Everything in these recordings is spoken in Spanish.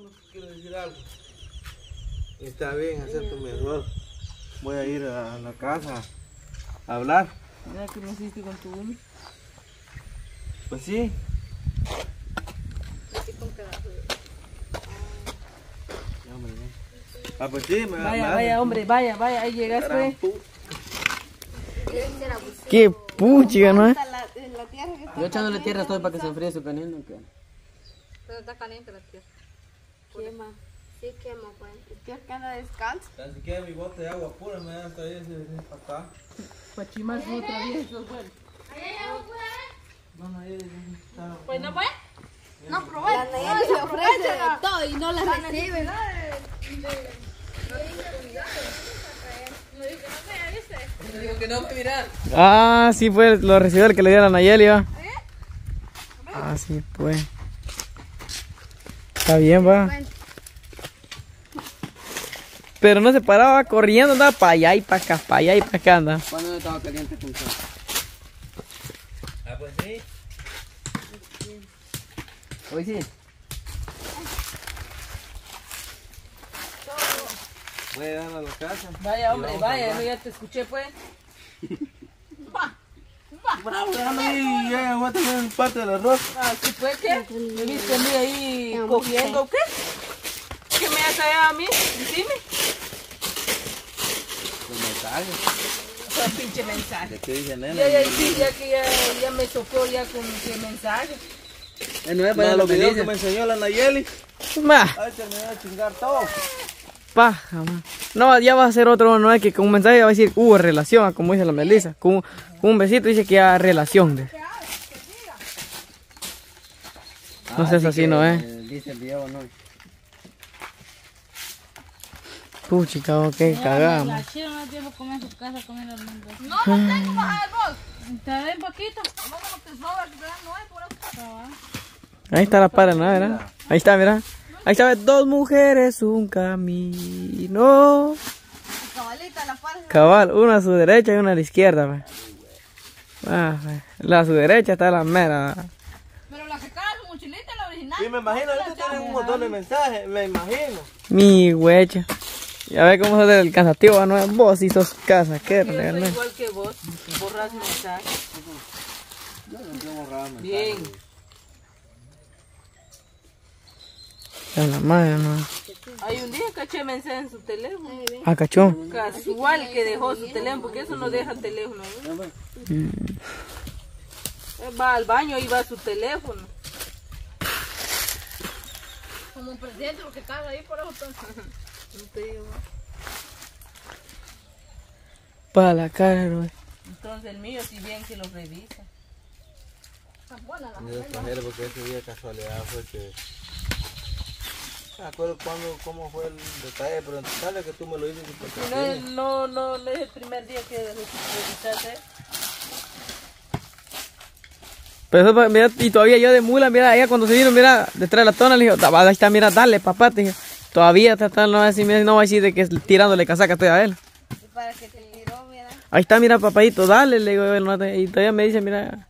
que quiero decir algo. Está bien, acepto mi error. Voy a ir a la casa a hablar. Mira que me hiciste con tu uña. Pues sí. Ya, hombre, ya. Ah, pues sí, me Vaya, vaya, hombre, vaya, vaya, ahí llegaste. pu- Qué puchiga, ¿no? Yo echándole tierra estoy para que se enfríe su canino. ¿qué? pero está caliente la tierra. Quema. Sí, quema, pues. Que anda descalzo. Tan siquiera mi bote de agua pura me da hasta ahí ese ese para acá. Otra vez. No, no, ahí está. Pues no puede. No, probé. La Nayeli se ofrece de todo y no la recibe. Digo que no me mirar. Ah, sí, pues lo recibió el que le dieron a Nayeli, va. Ah, sí, pues. Está bien, va. Pero no se paraba corriendo, andaba para allá y para acá, para allá y para acá, anda. Cuando no estaba caliente con. Ah, pues sí. Hoy sí. Voy a dar a la casa. Vaya, hombre, vaya, no, ya te escuché, pues. Bravo, déjame ahí, ya aguanta en parte del arroz. Ah, sí, pues, ¿qué? ¿Me viste a mí ahí cogiendo o qué? ¿Qué me hace a mí? Dime. Pinche mensaje. ¿De qué dice nena? Ya, ya, sí, ya que ya, ya me sopló ya con ese mensaje. Eh, no es Para lo que que dice. me enseñó la Nayeli. Va, Ay, se me va a chingar todo. paja. No, ya va a ser otro, no es que con un mensaje va a decir hubo relación, como dice la Melissa. Con, con un besito dice que ya relación. de- No sé si así no es. Eh, Dice el video, ¿no? Puchica, oh, qué cagamos. La chira no tiene que comer en su casa, comer almendras. No, no tengo más de vos. ¿Te den poquito? Vamos lo que sobra, que te dan nueve por eso. Ahí está la para, ¿no? ¿Verdad? Ahí está, mira. Ahí está, dos mujeres, un camino. Cabalita, la par. Cabal, una a su derecha y una a la izquierda. pues. Ah, pues, la a su derecha está la mera. Pero la que cae su mochilita es la original. Y me imagino, ahorita tienen un montón de mensajes, me imagino. Mi huecha. Ya ve cómo se el cansativo, ¿no? Vos y sos casa, qué Yo real. igual que vos. Borras mensaje. Bien. A la madre, no. Hay un día caché mensaje en su teléfono. Ah, cachó. Casual que dejó su teléfono, porque eso no deja teléfono. ¿no? Él Va al baño y va a su teléfono. Como un presidente, porque caga ahí por eso. No. Para la cara, güey. Entonces el mío, si bien que lo revisa. Está buena la Yo extranjero porque ese día casualidad fue que... No me acuerdo cuándo, cómo fue el detalle, pero sale que tú me lo dices no, es- no, no, no es el primer día que revisaste. Pero eso, mira, y todavía yo de mula, mira, ella cuando se vino, mira, detrás de la tona, le dijo, "Ta- ahí está, mira, dale, papá, te dije, todavía está, está, no va a decir, mira, no va a decir de que es tirándole casaca estoy a él. Y para que te tiró, mira. Ahí está, mira, papadito, dale, le digo no te- y todavía me dice, mira,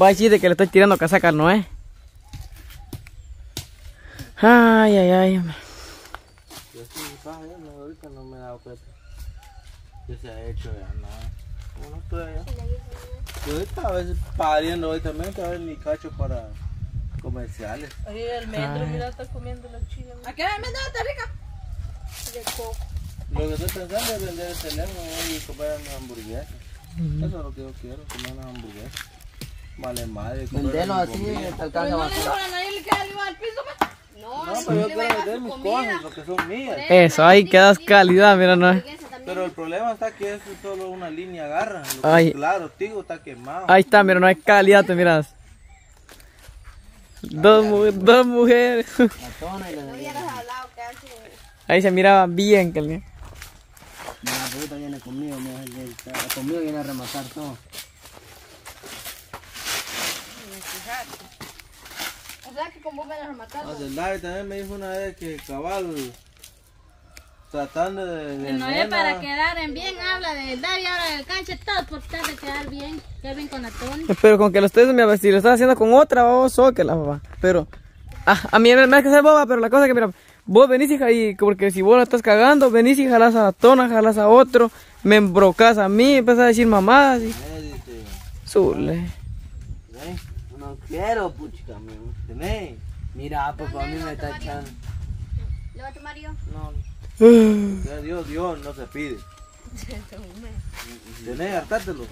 va a decir de que le estoy tirando casaca al Noé. Ay, ay, ay, hombre. Yo ya no, ahorita no me he dado cuenta. ¿Qué se ha hecho ya? No. ¿Cómo no estoy allá? Yo ahorita a veces pariendo hoy también, que a ver mi cacho para comerciales. Ahí el metro, mira, está comiendo la chila. ¿A qué me está rica? De coco. Lo que estoy pensando es vender el teléfono y comer una hamburguesa. Eso es lo que yo quiero, comer una hamburguesa. Vale madre. una así, te Pero alcanza no le piso, pues. No, No, no, pero yo quiero vender mis comida. cosas porque son mías. Eso, ahí quedas calidad, mira, Noé. Pero el problema está que eso es solo una línea agarra. Lo que Claro, Tigo está quemado. Ahí está, mira, no hay calidad, te miras. Dos, mu- dos mujeres. La la. Ahí se miraba bien, que el- La puta viene conmigo, conmigo viene a rematar todo. O sea que con vos me vas a matar. No, el David también me dijo una vez que cabal tratando de, de No es para quedar en bien, habla de verdad y ahora del canche todo por tratar de quedar bien. Quedar bien con la Tony. Pero con que lo estés, mira, si lo estás haciendo con otra, vos, que la papá. Pero Ah, a mí me me hace ser boba, pero la cosa es que, mira, vos venís y, ja- y porque si vos la estás cagando, venís y jalás a la tona, jalás a otro, me embrocas a mí, empezás a decir mamadas y... Eh, Zule. "Ven, No quiero, puchica, me. Mira, papá, a mí me está echando. ¿Le va a tomar yo? No, Dios, Dios no se pide. Tenés, hartátelo.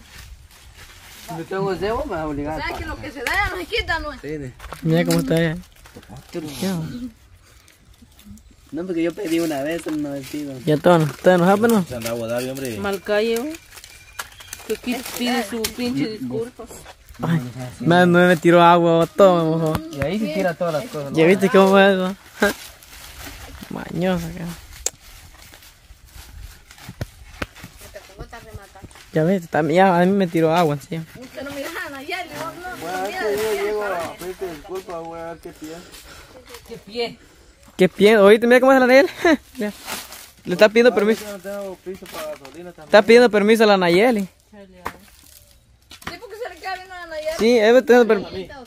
Si me tengo cebo, me vas a obligar. ¿Sabes que lo que se da ya no se quita, no? Sí, Mira cómo está ella. No, porque yo pedí una vez el 900. Ya todo, ¿está enojado, no? Se anda a hombre. Mal calle. Que aquí pide su pinche disculpa. Ay, me, me tiró agua, todo me mojó. Y ahí se tira todas las cosas. ¿Ya viste cómo fue eso? Mañosa, cara. Te pongo a rematar. Ya ves, también ya a mí me tiró agua encima. Usted no mira a Nayeli, vos no. Voy a ver que yo llego a pedirte disculpas, voy a ver qué piensas. Qué pie. ¿Qué piensas? Oíste, mira cómo es la Nayeli. Mira. Le está pidiendo permiso. Yo no tengo piso para gasolina también. Está pidiendo permiso a la Nayeli. Sí, porque se le queda viendo a Nayeli. Sí, él está pidiendo permiso.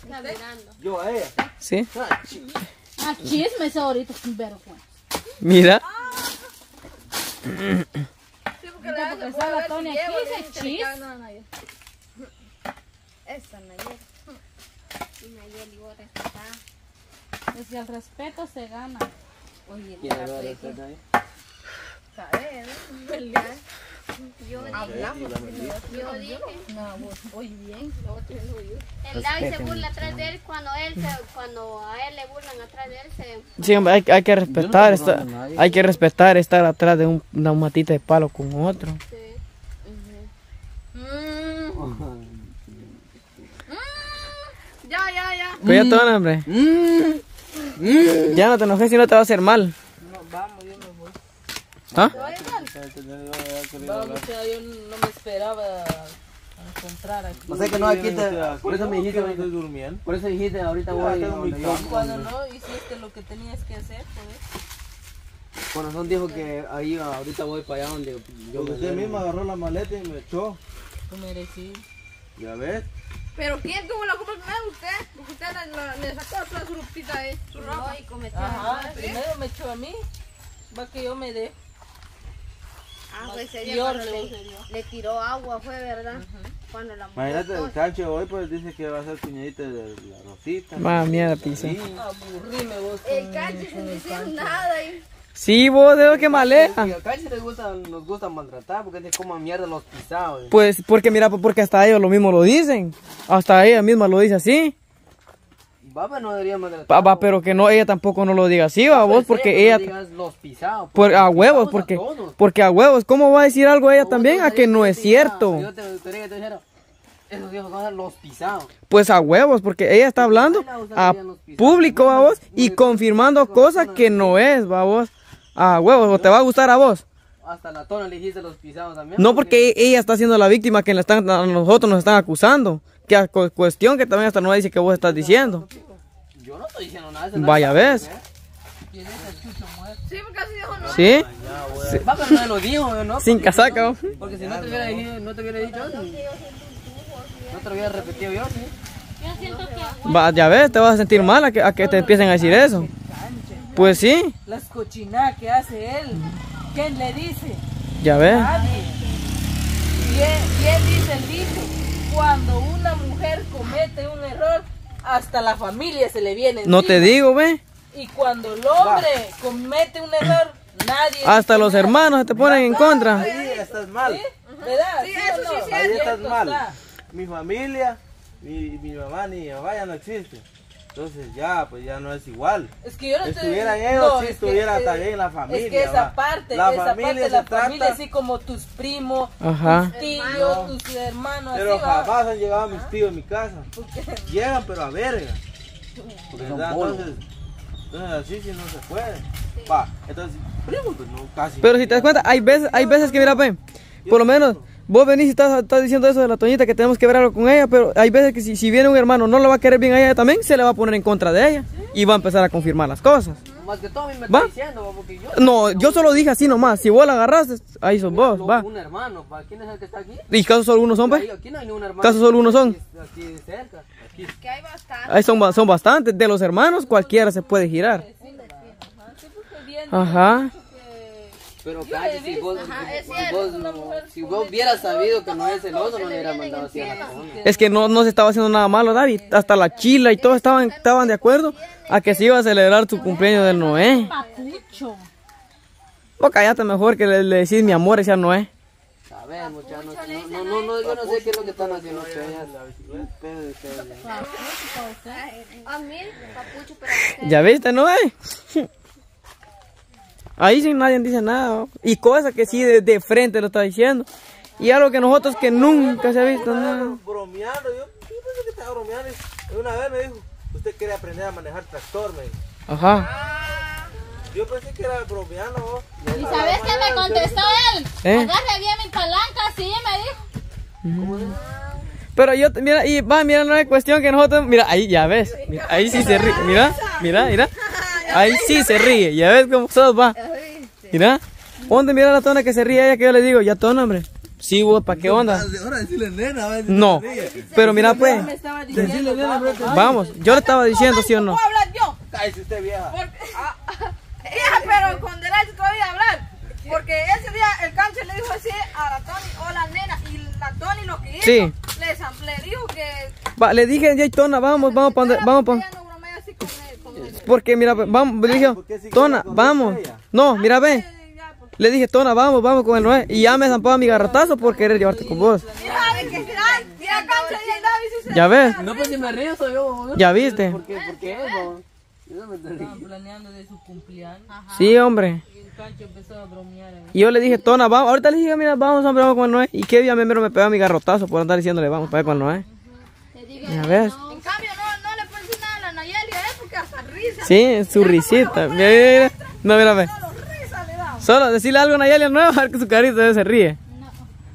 Yo a ella. Sí, Ah, chisme ese ahorita, pero mira. Le aquí, se le chis. Esa Nayeli. Y Nayeli, vos. Desde el respeto se gana. Oye. ¿sabes? ¿Verdad? Yo hablamos. Yo dije. No, vos, bien. El David se burla atrás de él cuando él se, cuando a él le burlan atrás de él se Sí, hombre, hay, hay que respetar, no esta- hay que respetar estar atrás de un, una matita de palo con otro. Ya, ya, ya. Pero ya todo, hombre. Ya no te enojes si no te va a hacer mal. No, vamos, yo me voy. ¿Ah? Yo no me esperaba encontrar aquí. O sea que no, aquí te... Por eso me dijiste, que no estoy durmiendo. por eso dijiste, ahorita voy a ir a donde yo. Cuando no hiciste lo que tenías que hacer, pues. Corazón dijo que ahí ahorita voy para allá donde yo me usted misma agarró la maleta y me echó. Tú merecí. Ya ves. Pero ¿quién tuvo la culpa primero? Usted. Porque usted la- la- le sacó toda su ropita ahí. Su ropa. y cometió Ajá, primero me echó a mí. Va que yo me dé. Ah, pues Dios ella cuando le le, tiró agua, fue verdad. Cuando la Imagínate, el cancho hoy pues dice que va a ser cuñadita de la Rosita. Va, mierda, pizza. Sí. Aburríme vos. El canche se no hicieron nada. Y... Sí, vos, de lo que malea. Y acá sí les gusta, nos gusta maltratar porque es como mierda los pisados. Pues, porque mira, pues, porque hasta ellos lo mismo lo dicen. Hasta ella misma lo dice así. Baba no pero que no, ella tampoco no lo diga así, va, vos, porque ella, digas los pisados. por, a huevos, porque, todos. porque a huevos, ¿cómo va a decir algo ella también? A que no es Yo cierto. te gustaría que te dijera, esos viejos son los pisados. Pues a huevos, porque ella está hablando a público, va vos, y confirmando cosas que no es, va vos. A huevos, o te va a gustar a vos. Hasta la tona le dijiste los pisados también. No porque ella está siendo la víctima que la están, a nosotros nos están acusando. Que cuestión que también hasta no dice que vos estás diciendo. Yo no estoy diciendo nada. eso Vaya es- ves. Sí, porque así dijo no. ¿Sí? Va, pero no lo dijo, ¿no? Sin Porque casaca. no- Porque si no te hubiera dicho, no te hubiera dicho, no te lo hubiera repetido yo, ¿sí? Yo siento que Va, ya ves, te vas a sentir mal a que, a que te empiecen a decir eso. Pues sí, Las cochinadas que hace él. ¿Quién le dice? ya ves. Bien dice el dicho. Cuando una mujer comete un error, hasta la familia se le viene No te encima. digo, ve. Y cuando el hombre comete un error, nadie. Hasta los nada. hermanos se te ponen en contra. Ahí estás mal. ¿Verdad? ¿Sí o no? Ahí estás mal. está. Mi familia, mi, mi mamá ni mi papá ya no existe. Entonces ya, pues ya no es igual. Es que yo no estoy- Estuvieran ellos, no, sí es que, estuviera eh, también la familia. Es que esa va. parte, la esa familia parte la trata, familia, así como tus primos, Ajá. tus tíos, tus hermanos, pero así va. jamás han llegado mis tíos a mi casa. Llegan, pero a verga. Porque. Entonces, entonces así sí no se puede. Va, entonces, primos, pues no, casi. Pero si te das cuenta, hay veces, hay veces que mira, pe, por lo menos vos venís y estás, estás diciendo eso de la Toñita que tenemos que ver algo con ella, pero hay veces que si, si viene un hermano no le va a querer bien a ella también, se le va a poner en contra de ella y va a empezar a confirmar las cosas. Más que todo a mí me ¿Va? está diciendo, porque yo... No, yo solo dije así nomás, si vos la agarraste, ahí sos vos, va. Un hermano, ¿va? ¿quién es el que está aquí? ¿Y caso solo uno son, pe? Aquí no hay ningún hermano. ¿Caso solo uno son? Aquí, aquí cerca. Que hay bastante. Ahí son, son bastantes. De los hermanos, cualquiera se puede girar. Ajá. Pero calle, si vos, es si vos, no- si vos hubieras sabido que no es celoso, no le hubieras mandado así a la. Es que no, no se estaba haciendo nada malo, David. Hasta la chila y todos estaban, estaban de acuerdo a que se iba a celebrar su cumpleaños del Noé. Papucho. Vos cállate mejor que le, le decís mi amor ese a Noé. Muchachos, no, no, no, no, yo no sé qué es lo que están haciendo ustedes. Pedo de ustedes. A mí, papucho, pero ¿Ya viste, Noé? Ahí sí nadie dice nada. ¿no? Y cosas que sí de, de frente lo está diciendo. Y algo que nosotros que nunca se ha visto nada. bromeando, yo, yo pensé que estaba bromeando. Y una vez me dijo, usted quiere aprender a manejar tractor, me dijo. Ajá. Yo pensé que era bromeando. ¿Y sabes qué me contestó él? ¿Eh? Agarre bien mi palanca, sí, me dijo. Pero yo, mira, y va, mira, no es cuestión que nosotros, mira, ahí ya ves, mira, ahí sí se ríe, mira, mira, mira, ahí sí se ríe, ya ves cómo sos, va, mira, ¿dónde mira la tona que se ríe ella que yo le digo, ya tona, hombre, sí, vos, ¿para qué onda? Ahora decirle nena, va. No, pero mira, pues, vamos, yo le estaba diciendo, sí o no, ¿Puedo hablar yo? Cállese usted, vieja. Hija, pero con derecho todavía a hablar. Porque ese día el cáncer le dijo así a la Tony o la nena y la Tony lo que hizo. Sí. Le, dijo que. va, le dije, ya, tona, vamos, vamos, pa' donde- vamos, pa' Ella no bromea así con él. Con él. Porque mira, pues, vamos, le dije, tona, vamos, no, mira, ve, pues. le dije, tona, vamos, vamos con el Noé, y ya me zampaba mi garrotazo por querer llevarte con vos, ya ves, No, pues si me río soy yo. ya viste, ¿Por qué? ¿Por qué? no? Yo no me estoy riendo. planeando de su cumpleaños. sí, hombre. Y el cancho empezó a bromear. ahí. Y yo le dije, Tona, vamos. Ahorita le dije, mira, vamos, hombre, vamos con el Noé. Y qué día me me pegaba mi garrotazo por andar diciéndole, vamos para allá con el Noé. Ya ves. En cambio, no, no le puedo decir nada a la Nayeli, ¿eh? Porque hasta risa. Sí, su risita. Mira, mira, mira. No, mira, ve. Solo decirle algo a Nayeli al nuevo, a ver que su carita se ríe.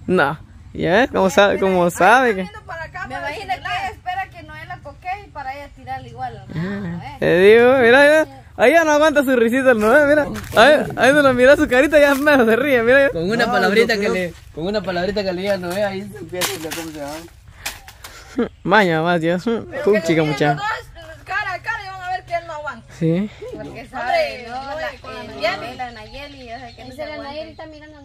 No. Ya ves, como sabe, como sabe que. Viendo para acá, Me para imagino que espera que Noé la coquee y para ella tirarle igual. ¿eh? Te digo, mira, mira. Ahí ya no aguanta su risita el Noé, mira. Ahí, ahí no lo mira su carita ya menos se ríe, mira. Con una palabrita que le, con una palabrita que le diga no ahí se empieza a cómo se llama. Maña más, Dios. Chica mucha. Los dos, cara a cara, y van a ver que él no aguanta. Sí. Porque sabe, no, la, eh, la, la Nayeli, o sea, que no se Dice la aguanta. Nayeli está mirando